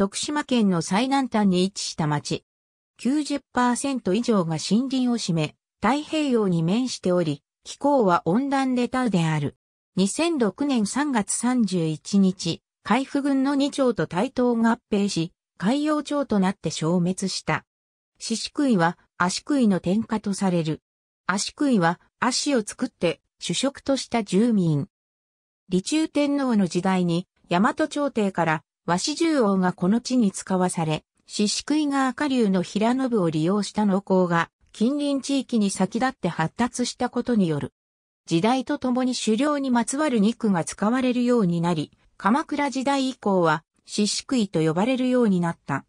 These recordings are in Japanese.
徳島県の最南端に位置した町。90%以上が森林を占め、太平洋に面しており、気候は温暖でタウである。2006年3月31日、海部軍の2町と対等合併し、海洋町となって消滅した。獅子食いは足食いの天下とされる。足食いは足を作って主食とした住民。李中天皇の時代に大和朝廷から和紙重王がこの地に使わされ、獅子食い川下流の平信を利用した農耕が近隣地域に先立って発達したことによる。時代とともに狩猟にまつわる肉が使われるようになり、鎌倉時代以降は獅子食と呼ばれるようになった。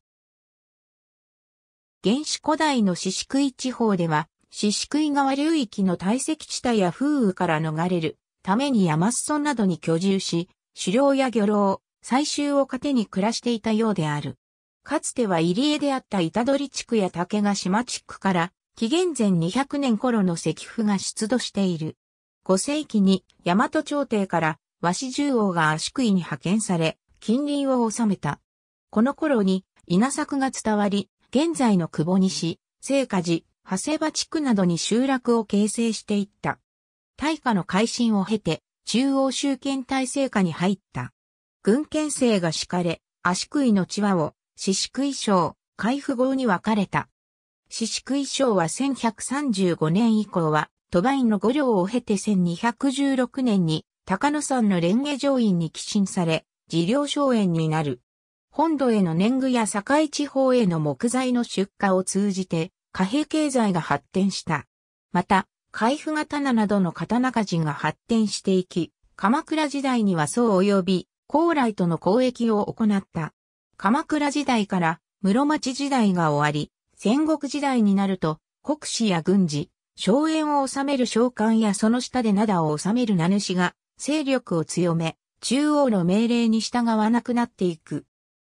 原始古代の獅子食地方では、獅子食川流域の堆積地帯や風雨から逃れるために山裾などに居住し、狩猟や漁労、採集を糧に暮らしていたようである。かつては入り江であった板取地区や竹ヶ島地区から紀元前200年頃の石符が出土している。5世紀に大和朝廷から和紙重王が足食いに派遣され、近隣を治めた。この頃に稲作が伝わり、現在の久保西、聖火寺、長谷場地区などに集落を形成していった。大化の改新を経て、中央集権体制下に入った。軍憲制が敷かれ、足食いの地話を、獅子食い省、海部号に分かれた。獅子食い省は1135年以降は、都バインの五両を経て1216年に、高野山の蓮華上院に寄進され、事業荘園になる。本土への年貢や境地方への木材の出荷を通じて、貨幣経済が発展した。また、海部刀などの刀鍛冶が発展していき、鎌倉時代には宋及び高麗との交易を行った。鎌倉時代から室町時代が終わり、戦国時代になると国士や軍事、荘園を治める召喚やその下で灘を治める名主が勢力を強め、中央の命令に従わなくなっていく。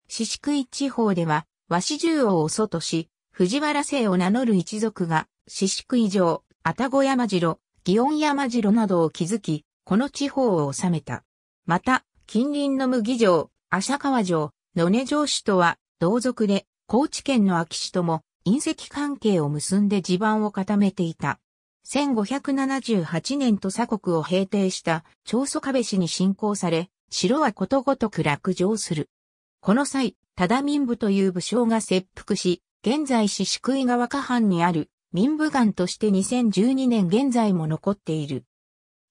四宿一地方では、和紙重王を祖とし、藤原姓を名乗る一族が、四宿以上、愛宕山城、祇園山城などを築き、この地方を治めた。また、近隣の麦城、浅川城、野根城主とは同族で、高知県の秋市とも隕石関係を結んで地盤を固めていた。1578年と鎖国を平定した長祖壁氏に侵攻され、城はことごとく落城する。この際、忠民部という武将が切腹し、現在市宿井川下藩にある民部官として2012年現在も残っている。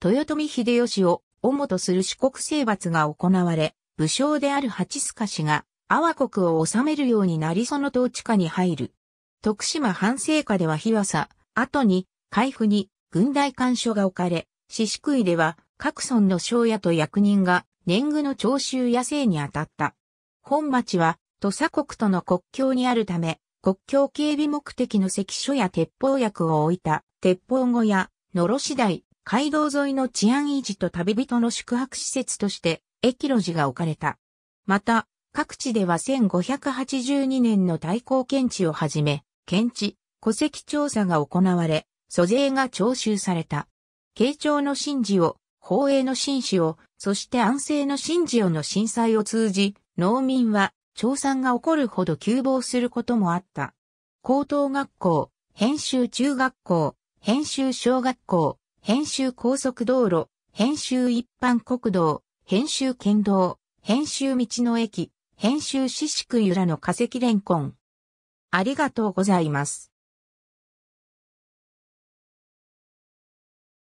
豊臣秀吉を主とする四国征伐が行われ、武将である八須賀氏が阿波国を治めるようになりその統治下に入る。徳島反省下では日和佐、後に海部に軍大官所が置かれ、四宿井では各村の将野と役人が年貢の徴収や生に当たった。本町は土佐国との国境にあるため、国境警備目的の関所や鉄砲薬を置いた鉄砲小屋、野呂次第、街道沿いの治安維持と旅人の宿泊施設として駅路寺が置かれた。また、各地では1582年の対抗検地をはじめ、検地、戸籍調査が行われ、租税が徴収された。慶長の神事を、法営の神事を、そして安政の神事をの震災を通じ、農民は、調査が起こるほど急防することもあった。高等学校、編集中学校、編集小学校、編集高速道路、編集一般国道、編集県道、編集道の駅、編集四宿由良の化石レンコン。ありがとうございます。